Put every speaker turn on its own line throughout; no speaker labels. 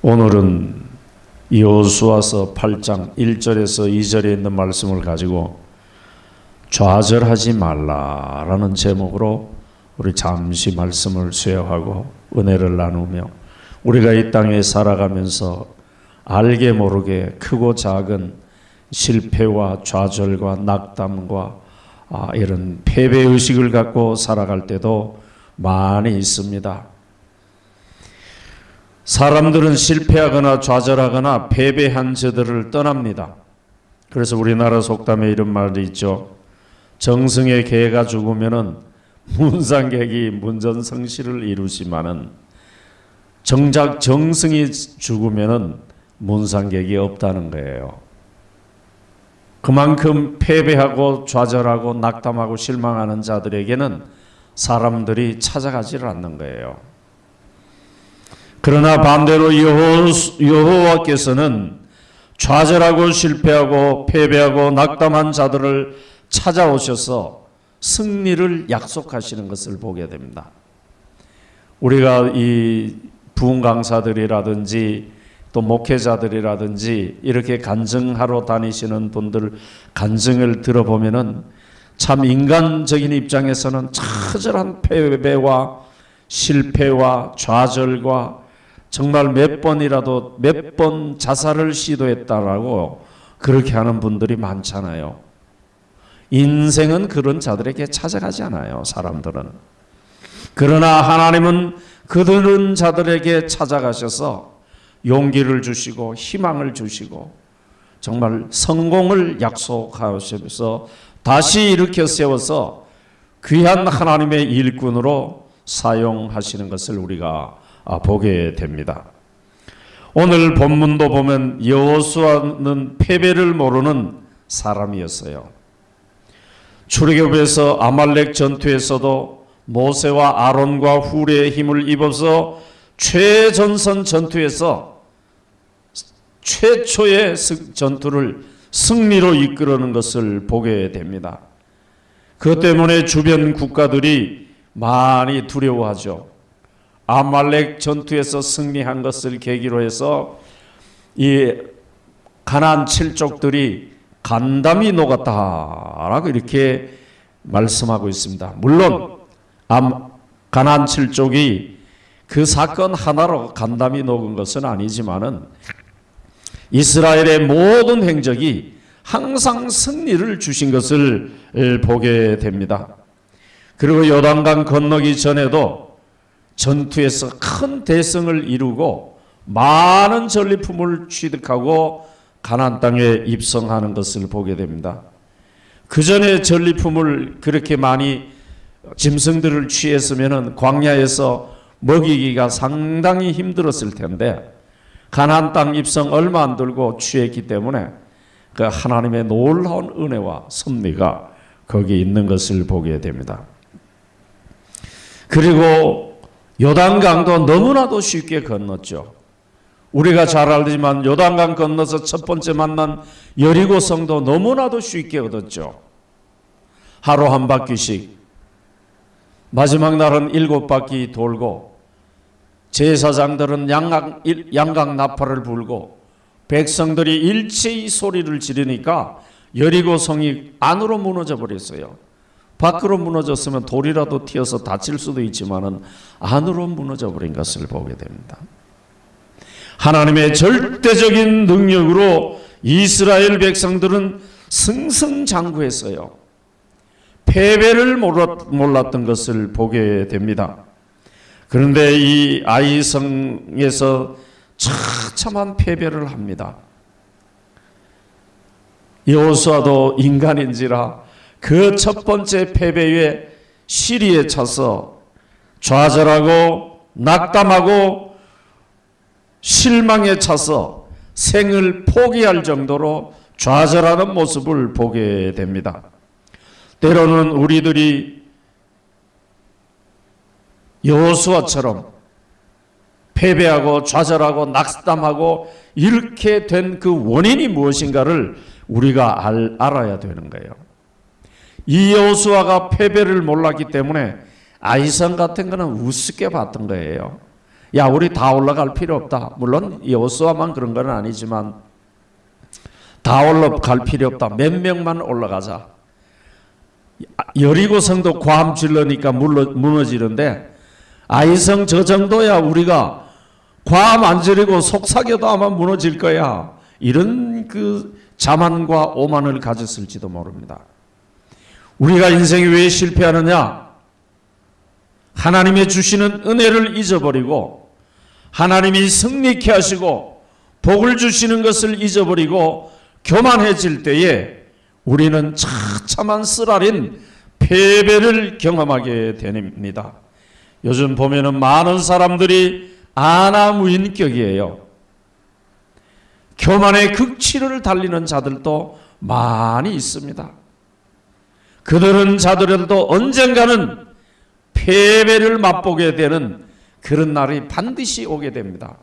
오늘은 여호수아서 8장 1절에서 2절에 있는 말씀을 가지고 좌절하지 말라라는 제목으로 우리 잠시 말씀을 수여하고 은혜를 나누며 우리가 이 땅에 살아가면서 알게 모르게 크고 작은 실패와 좌절과 낙담과 아, 이런 패배 의식을 갖고 살아갈 때도 많이 있습니다. 사람들은 실패하거나 좌절하거나 패배한 저들을 떠납니다. 그래서 우리나라 속담에 이런 말이 있죠. 정승의 개가 죽으면은 문상객이 문전성시를 이루지만은 정작 정승이 죽으면은 문상객이 없다는 거예요. 그만큼 패배하고 좌절하고 낙담하고 실망하는 자들에게는 사람들이 찾아가지를 않는 거예요. 그러나 반대로 여호와께서는 좌절하고 실패하고 패배하고 낙담한 자들을 찾아오셔서 승리를 약속하시는 것을 보게 됩니다. 우리가 이 부흥 강사들이라든지 또 목회자들이라든지 이렇게 간증하러 다니시는 분들 간증을 들어보면은 참 인간적인 입장에서는 처절한 패배와 실패와 좌절과 정말 몇 번이라도 몇 번 자살을 시도했다라고 그렇게 하는 분들이 많잖아요. 인생은 그런 자들에게 찾아가지 않아요, 사람들은. 그러나 하나님은 그들은 자들에게 찾아가셔서 용기를 주시고 희망을 주시고 정말 성공을 약속하셔서 다시 일으켜 세워서 귀한 하나님의 일꾼으로 사용하시는 것을 우리가 보게 됩니다. 오늘 본문도 보면 여호수아는 패배를 모르는 사람이었어요. 출애굽에서 아말렉 전투에서도 모세와 아론과 후레의 힘을 입어서 최전선 전투에서 최초의 전투를 승리로 이끌어는 것을 보게 됩니다. 그 때문에 주변 국가들이 많이 두려워하죠. 아말렉 전투에서 승리한 것을 계기로 해서 이 가난 칠족들이 간담이 녹았다라고 이렇게 말씀하고 있습니다. 물론 가난 칠족이 그 사건 하나로 간담이 녹은 것은 아니지만은 이스라엘의 모든 행적이 항상 승리를 주신 것을 보게 됩니다. 그리고 요단강 건너기 전에도 전투에서 큰 대성을 이루고 많은 전리품을 취득하고 가나안 땅에 입성하는 것을 보게 됩니다. 그 전에 전리품을 그렇게 많이 짐승들을 취했으면은 광야에서 먹이기가 상당히 힘들었을 텐데 가나안 땅 입성 얼마 안 들고 취했기 때문에 그 하나님의 놀라운 은혜와 섭리가 거기 있는 것을 보게 됩니다. 그리고 요단강도 너무나도 쉽게 건넜죠. 우리가 잘 알지만 요단강 건너서 첫 번째 만난 여리고성도 너무나도 쉽게 얻었죠. 하루 한 바퀴씩 마지막 날은 일곱 바퀴 돌고 제사장들은 양각, 양각 나팔을 불고 백성들이 일체의 소리를 지르니까 여리고성이 안으로 무너져 버렸어요. 밖으로 무너졌으면 돌이라도 튀어서 다칠 수도 있지만은 안으로 무너져 버린 것을 보게 됩니다. 하나님의 절대적인 능력으로 이스라엘 백성들은 승승장구했어요. 패배를 몰랐던 것을 보게 됩니다. 그런데 이 아이성에서 처참한 패배를 합니다. 여호수아도 인간인지라 그 첫 번째 패배에 시리에 차서 좌절하고 낙담하고 실망에 차서 생을 포기할 정도로 좌절하는 모습을 보게 됩니다. 때로는 우리들이 여호수아처럼 패배하고 좌절하고 낙담하고 이렇게 된 그 원인이 무엇인가를 우리가 알, 알아야 되는 거예요. 이 여호수아가 패배를 몰랐기 때문에 아이성 같은 거는 우습게 봤던 거예요. 야 우리 다 올라갈 필요 없다. 물론 여호수아만 그런 건 아니지만 다 올라갈 필요 없다. 몇 명만 올라가자. 여리고성도 괌 질러니까 무너지는데 아이성 저 정도야 우리가 괌 안 지르고 속삭여도 아마 무너질 거야. 이런 그 자만과 오만을 가졌을지도 모릅니다. 우리가 인생이 왜 실패하느냐? 하나님의 주시는 은혜를 잊어버리고 하나님이 승리케 하시고 복을 주시는 것을 잊어버리고 교만해질 때에 우리는 처참한 쓰라린 패배를 경험하게 됩니다. 요즘 보면은 많은 사람들이 아나무인격이에요. 교만의 극치를 달리는 자들도 많이 있습니다. 그들은 자들도 언젠가는 패배를 맛보게 되는 그런 날이 반드시 오게 됩니다.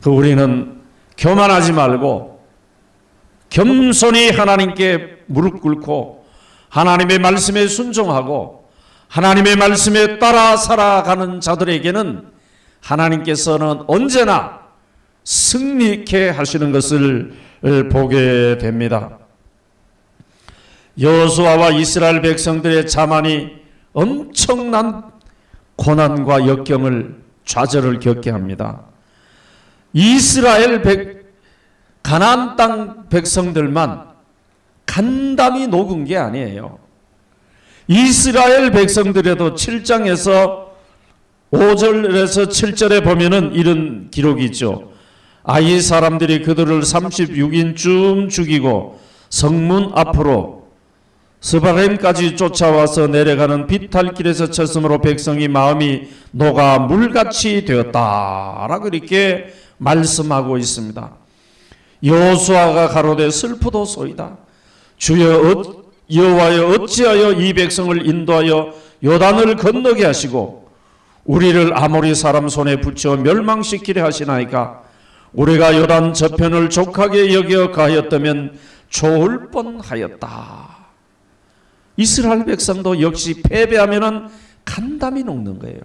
그 우리는 교만하지 말고 겸손히 하나님께 무릎 꿇고 하나님의 말씀에 순종하고 하나님의 말씀에 따라 살아가는 자들에게는 하나님께서는 언제나 승리케 하시는 것을 보게 됩니다. 여호수아와 이스라엘 백성들의 자만이 엄청난 고난과 역경을 좌절을 겪게 합니다. 이스라엘 백 가나안 땅 백성들만 간담이 녹은 게 아니에요. 이스라엘 백성들에도 7장에서 5절에서 7절에 보면은 이런 기록이 있죠. 아이 사람들이 그들을 36인쯤 죽이고 성문 앞으로 스바렘까지 쫓아와서 내려가는 비탈길에서 쳤으므로 백성이 마음이 녹아 물같이 되었다라고 이렇게 말씀하고 있습니다. 여호수아가 가로되 슬프도 소이다. 주여 여호와여 어찌하여 이 백성을 인도하여 요단을 건너게 하시고 우리를 아모리 사람 손에 붙여 멸망시키려 하시나이까 우리가 요단 저편을 족하게 여겨 가였다면 좋을 뻔하였다. 이스라엘 백성도 역시 패배하면은 간담이 녹는 거예요.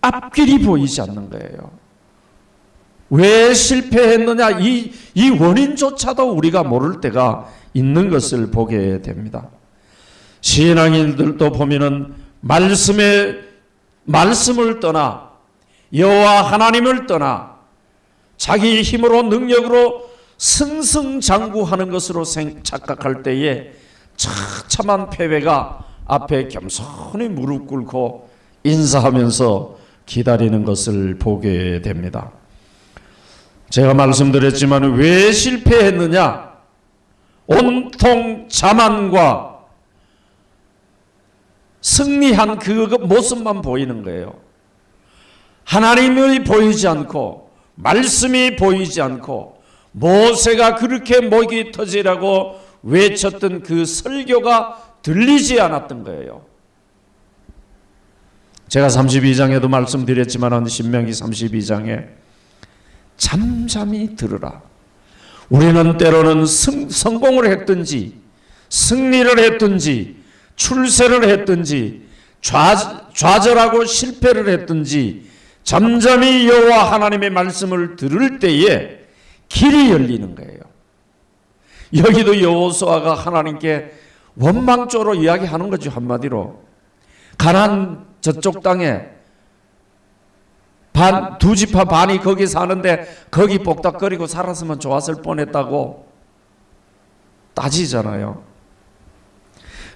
앞길이 보이지 않는 거예요. 왜 실패했느냐 이, 이 원인조차도 우리가 모를 때가 있는 것을 보게 됩니다. 신앙인들도 보면은 말씀에 말씀을 떠나 여호와 하나님을 떠나 자기 힘으로 능력으로 승승장구하는 것으로 착각할 때에 처참한 패배가 앞에 겸손히 무릎 꿇고 인사하면서 기다리는 것을 보게 됩니다. 제가 말씀드렸지만 왜 실패했느냐? 온통 자만과 승리한 그 모습만 보이는 거예요. 하나님이 보이지 않고 말씀이 보이지 않고 모세가 그렇게 목이 터지라고 외쳤던 그 설교가 들리지 않았던 거예요. 제가 32장에도 말씀드렸지만 신명기 32장에 잠잠히 들으라. 우리는 때로는 승, 성공을 했든지 승리를 했든지 출세를 했든지 좌, 좌절하고 실패를 했든지 잠잠히 여호와 하나님의 말씀을 들을 때에 길이 열리는 거예요. 여기도 여호수아가 하나님께 원망조로 이야기하는 거죠 한마디로 가난 저쪽 땅에 반, 두 지파 반이 거기 사는데 거기 복닥거리고 살았으면 좋았을 뻔했다고 따지잖아요.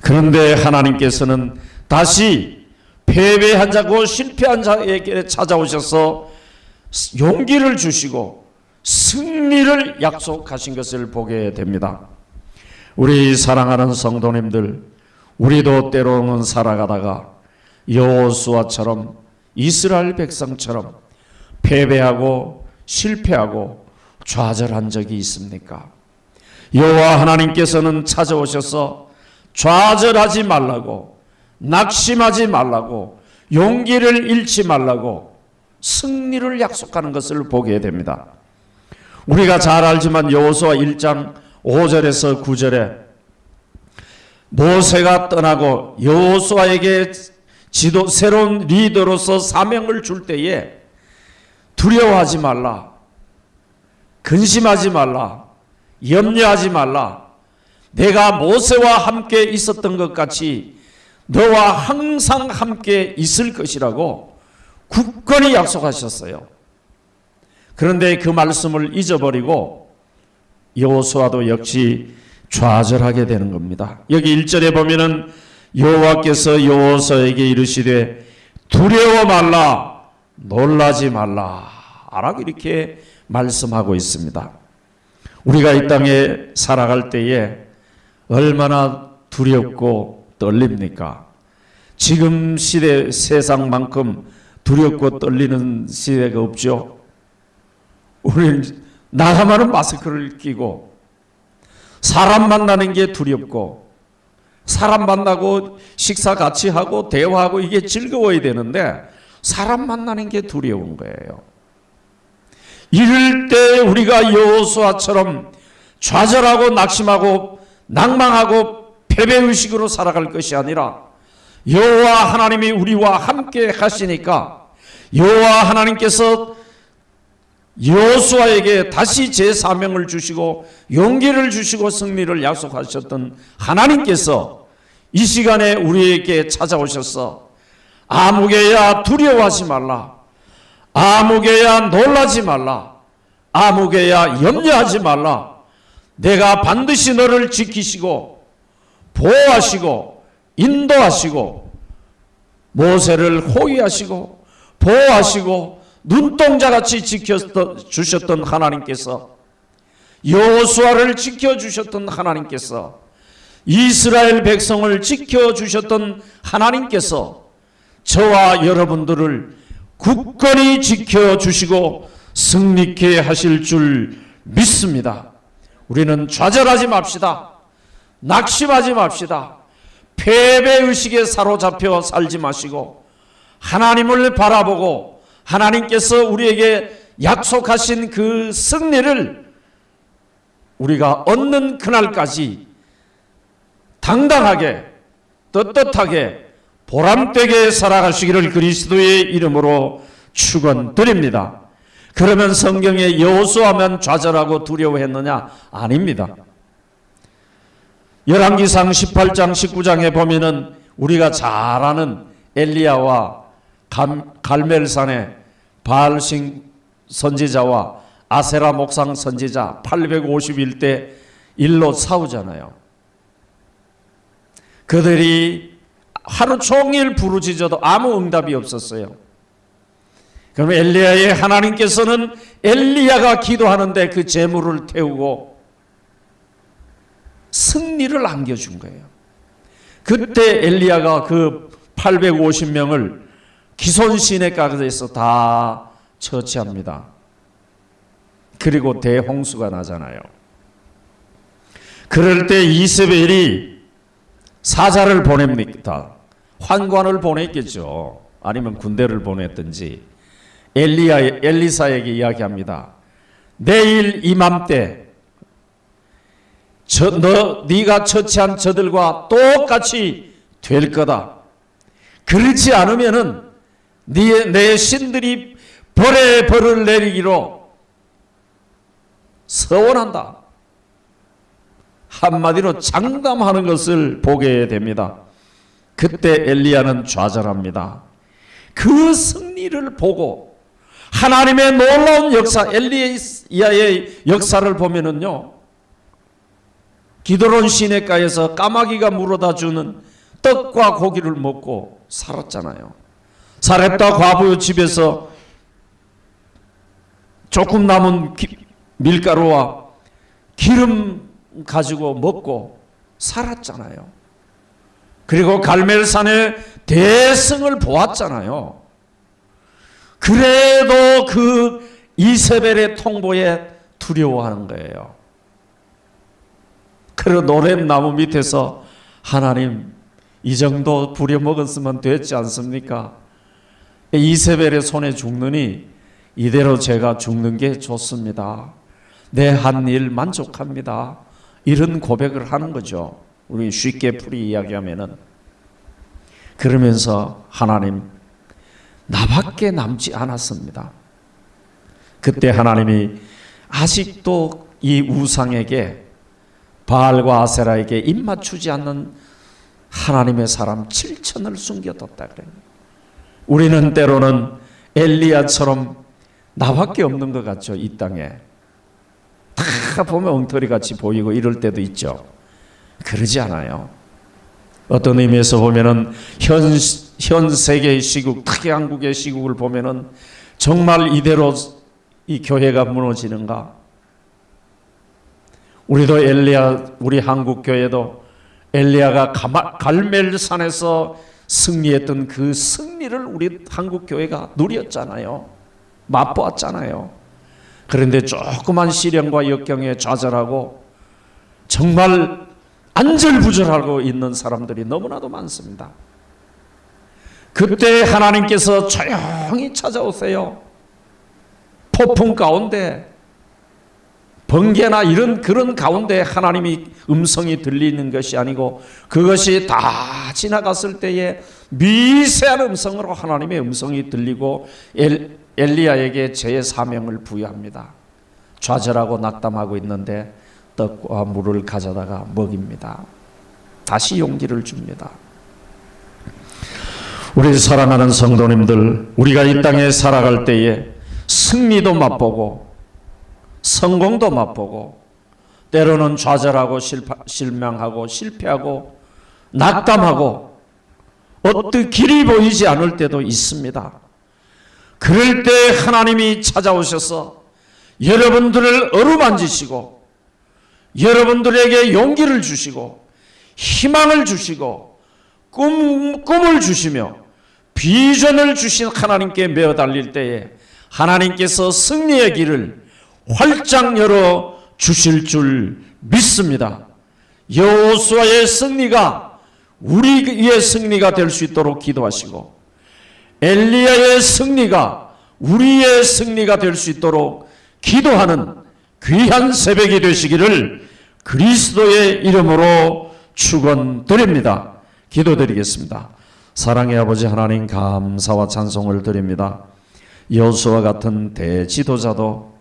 그런데 하나님께서는 다시 패배한 자고 실패한 자에게 찾아오셔서 용기를 주시고 승리를 약속하신 것을 보게 됩니다. 우리 사랑하는 성도님들, 우리도 때로는 살아가다가 여호수아처럼 이스라엘 백성처럼 패배하고 실패하고 좌절한 적이 있습니까? 여호와 하나님께서는 찾아오셔서 좌절하지 말라고 낙심하지 말라고 용기를 잃지 말라고 승리를 약속하는 것을 보게 됩니다. 우리가 잘 알지만 여호수아 1장 5절에서 9절에 모세가 떠나고 여호수아에게 지도 새로운 리더로서 사명을 줄 때에 두려워하지 말라. 근심하지 말라. 염려하지 말라. 내가 모세와 함께 있었던 것 같이 너와 항상 함께 있을 것이라고 굳건히 약속하셨어요. 그런데 그 말씀을 잊어버리고 여호수아도 역시 좌절하게 되는 겁니다. 여기 1절에 보면은 여호와께서 여호수아에게 이르시되 두려워 말라 놀라지 말라 라고 이렇게 말씀하고 있습니다. 우리가 이 땅에 살아갈 때에 얼마나 두렵고 떨립니까? 지금 시대 세상만큼 두렵고 떨리는 시대가 없죠. 우리는 나가면은 마스크를 끼고 사람 만나는 게 두렵고 사람 만나고 식사 같이 하고 대화하고 이게 즐거워야 되는데 사람 만나는 게 두려운 거예요. 이럴 때 우리가 여호수아처럼 좌절하고 낙심하고 낭망하고 패배의식으로 살아갈 것이 아니라 여호와 하나님이 우리와 함께 하시니까 여호와 하나님께서 여호수아에게 다시 제 사명을 주시고 용기를 주시고 승리를 약속하셨던 하나님께서 이 시간에 우리에게 찾아오셔서 아무개야 두려워하지 말라. 아무개야 놀라지 말라. 아무개야 염려하지 말라. 내가 반드시 너를 지키시고 보호하시고 인도하시고 모세를 호위하시고 보호하시고 눈동자같이 지켜주셨던 하나님께서 여호수아를 지켜주셨던 하나님께서 이스라엘 백성을 지켜주셨던 하나님께서 저와 여러분들을 굳건히 지켜주시고 승리케 하실 줄 믿습니다. 우리는 좌절하지 맙시다. 낙심하지 맙시다. 패배의식에 사로잡혀 살지 마시고 하나님을 바라보고 하나님께서 우리에게 약속하신 그 승리를 우리가 얻는 그날까지 당당하게 떳떳하게 보람되게 살아가시기를 그리스도의 이름으로 축원드립니다. 그러면 성경에 여호수아면 좌절하고 두려워했느냐? 아닙니다. 열왕기상 18장 19장에 보면은 우리가 잘 아는 엘리야와 갈멜산의 바알싱 선지자와 아세라 목상 선지자 851대 일로 싸우잖아요. 그들이 하루 종일 부르짖어도 아무 응답이 없었어요. 그럼 엘리야의 하나님께서는 엘리야가 기도하는데 그 재물을 태우고 승리를 안겨준 거예요. 그때 엘리야가 그 850명을 기손 시내가에서 다 처치합니다. 그리고 대홍수가 나잖아요. 그럴 때 이스벨이 사자를 보냅니다. 환관을 보냈겠죠. 아니면 군대를 보냈든지 엘리야 엘리사에게 이야기합니다. 내일 이맘때 저, 너 네가 처치한 저들과 똑같이 될 거다. 그렇지 않으면은 네, 내 신들이 벌에 벌을 내리기로 서원한다. 한마디로 장담하는 것을 보게 됩니다. 그때 엘리야는 좌절합니다. 그 승리를 보고 하나님의 놀라운 역사, 엘리야의 역사를 보면은요, 기도론 시내가에서 까마귀가 물어다 주는 떡과 고기를 먹고 살았잖아요. 사렙다 과부 집에서 조금 남은 기, 밀가루와 기름 가지고 먹고 살았잖아요. 그리고 갈멜산의 대승을 보았잖아요. 그래도 그 이세벨의 통보에 두려워하는 거예요. 그리고 노랫 나무 밑에서 하나님 이 정도 부려먹었으면 됐지 않습니까? 이세벨의 손에 죽느니 이대로 제가 죽는 게 좋습니다. 내 한 일 만족합니다. 이런 고백을 하는 거죠. 우리 쉽게 풀이 이야기하면은 그러면서 하나님 나밖에 남지 않았습니다. 그때 하나님이 아직도 이 우상에게 바알과 아세라에게 입맞추지 않는 하나님의 사람 7천을 숨겨뒀다 그래요. 우리는 때로는 엘리야처럼 나밖에 없는 것 같죠 이 땅에 다 보면 엉터리 같이 보이고 이럴 때도 있죠. 그러지 않아요. 어떤 의미에서 보면은 현, 현 세계의 시국, 특히 한국의 시국을 보면은 정말 이대로 이 교회가 무너지는가? 우리도 엘리야, 우리 한국 교회도 엘리야가 갈멜산에서 승리했던 그 승리를 우리 한국 교회가 누렸잖아요. 맛보았잖아요. 그런데 조그만 시련과 역경에 좌절하고 정말 안절부절하고 있는 사람들이 너무나도 많습니다. 그때 하나님께서 조용히 찾아오세요. 폭풍 가운데 번개나 이런 그런 가운데 하나님이 음성이 들리는 것이 아니고 그것이 다 지나갔을 때에 미세한 음성으로 하나님의 음성이 들리고 엘, 엘리야에게 제 사명을 부여합니다. 좌절하고 낙담하고 있는데 떡과 물을 가져다가 먹입니다. 다시 용기를 줍니다. 우리 사랑하는 성도님들, 우리가 이 땅에 살아갈 때에 승리도 맛보고 성공도 맛보고 때로는 좌절하고 실파, 실망하고 실패하고 낙담하고 어떤 길이 보이지 않을 때도 있습니다. 그럴 때 하나님이 찾아오셔서 여러분들을 어루만지시고 여러분들에게 용기를 주시고 희망을 주시고 꿈, 꿈을 주시며 비전을 주신 하나님께 매어 달릴 때에 하나님께서 승리의 길을 활짝 열어 주실 줄 믿습니다. 여호수아의 승리가 우리의 승리가 될 수 있도록 기도하시고 엘리야의 승리가 우리의 승리가 될 수 있도록 기도하는 귀한 새벽이 되시기를 그리스도의 이름으로 축원드립니다. 기도드리겠습니다. 사랑의 아버지 하나님 감사와 찬송을 드립니다. 여수와 같은 대지도자도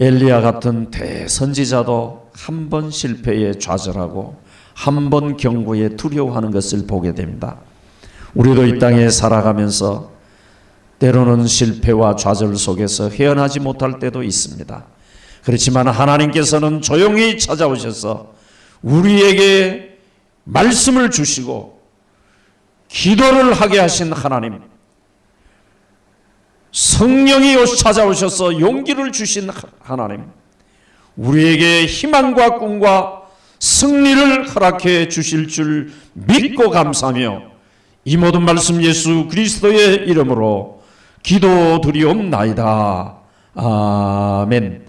엘리야 같은 대선지자도 한 번 실패에 좌절하고 한 번 경고에 두려워하는 것을 보게 됩니다. 우리도 이 땅에 살아가면서 때로는 실패와 좌절 속에서 헤어나지 못할 때도 있습니다. 그렇지만 하나님께서는 조용히 찾아오셔서 우리에게 말씀을 주시고 기도를 하게 하신 하나님, 성령이 찾아오셔서 용기를 주신 하나님, 우리에게 희망과 꿈과 승리를 허락해 주실 줄 믿고 감사하며 이 모든 말씀 예수 그리스도의 이름으로 기도드리옵나이다. 아멘.